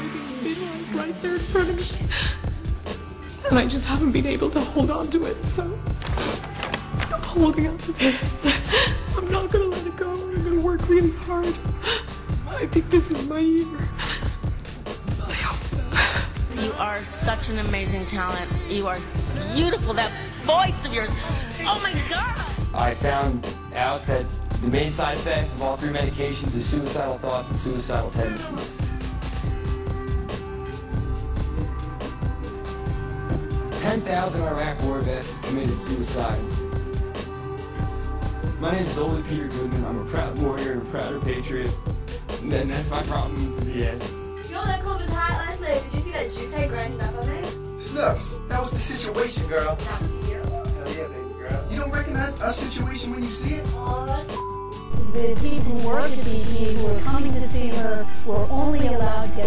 everything's been like right there in front of me. And I just haven't been able to hold on to it, so I'm holding on to this. I'm not gonna let it go. I'm gonna work really hard. I think this is my year. I hope. You are such an amazing talent. You are beautiful. That voice of yours. Oh my God. I found out that the main side effect of all three medications is suicidal thoughts and suicidal tendencies. Ten thousand Iraq war vets committed suicide. My name is Ole Peter Goodman. I'm a proud warrior and a prouder patriot. And then that's my problem with the VA. You know that club is hot last night. Did you see that juice head grinding up on me? Snooks, that was the situation, girl. That was you. Hell yeah, baby girl. You don't recognize our situation when you see it? The people who worked at BP who were coming to see her were only allowed to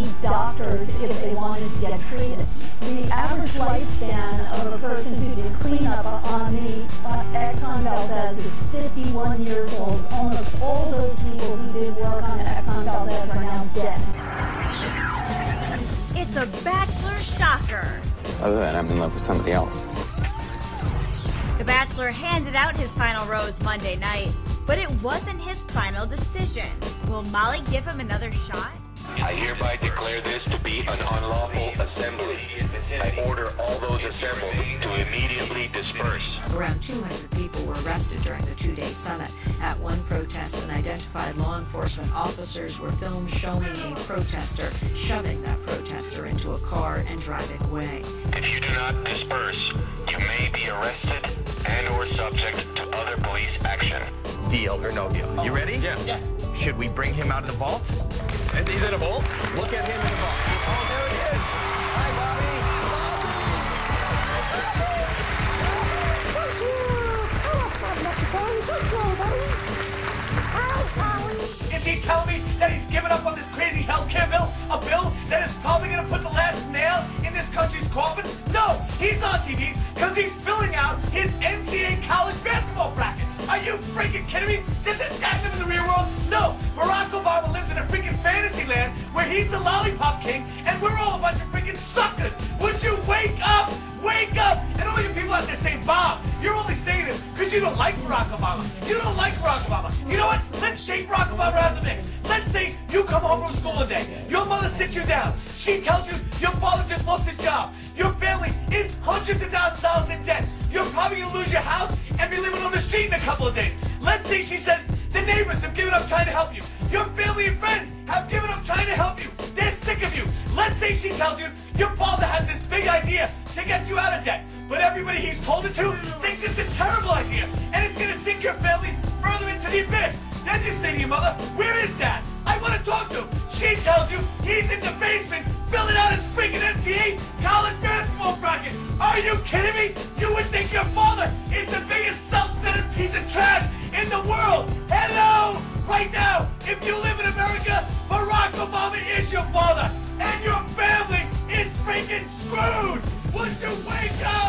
the BP doctors if they wanted to get treated. The average lifespan of a person who did cleanup on the uh, Exxon Valdez is 51 years old. Almost all those people who did work on the Exxon Valdez are now dead. It's a bachelor shocker. Other than I'm in love with somebody else. The Bachelor handed out his final rose Monday night, but it wasn't his final decision. Will Molly give him another shot? I hereby declare this to be an unlawful assembly. I order all those assembled to immediately disperse. Around 200 people were arrested during the two-day summit. At one protest, unidentified law enforcement officers were filmed showing a protester shoving that protester into a car and driving away. If you do not disperse, you may be arrested and or subject to other police action. Deal or no deal? You ready? Yeah. Yeah. Should we bring him out of the vault? And He's in a vault? Look at him in the vault. Oh, there he is. Hi, Bobby. Is he telling me that he's given up on this crazy healthcare bill? A bill that is probably going to put the last nail in this country's coffin? No, he's on TV because he's filling out his NCAA college basketball bracket. Are you freaking kidding me? Does this guy live in the real world? No, Barack Obama lives in a freaking fantasy land where he's the lollipop king and we're all a bunch of freaking suckers. Would you wake up? Wake up! And all you people out there saying, Bob, you're only saying this because you don't like Barack Obama. You don't like Barack Obama. You know what? Let's take Barack Obama out of the mix. Let's say you come home from school today. Your mother sits you down. She tells you your father just lost his job. Your family is hundreds of thousands of dollars in debt. You're probably gonna lose your house and be living on the street in a couple of days. Let's say she says the neighbors have given up trying to help you. Your family and friends she tells you, your father has this big idea to get you out of debt. But everybody he's told it to thinks it's a terrible idea, and it's gonna sink your family further into the abyss. Then you say to your mother, where is dad? I wanna talk to him. She tells you he's in the basement filling out his freaking NCAA college basketball bracket. Are you kidding me? You would think your father is the biggest self-centered piece of trash in the world. Hello! Right now, if you live in America, Barack Obama is your father and your family is freaking screwed! Would you wake up?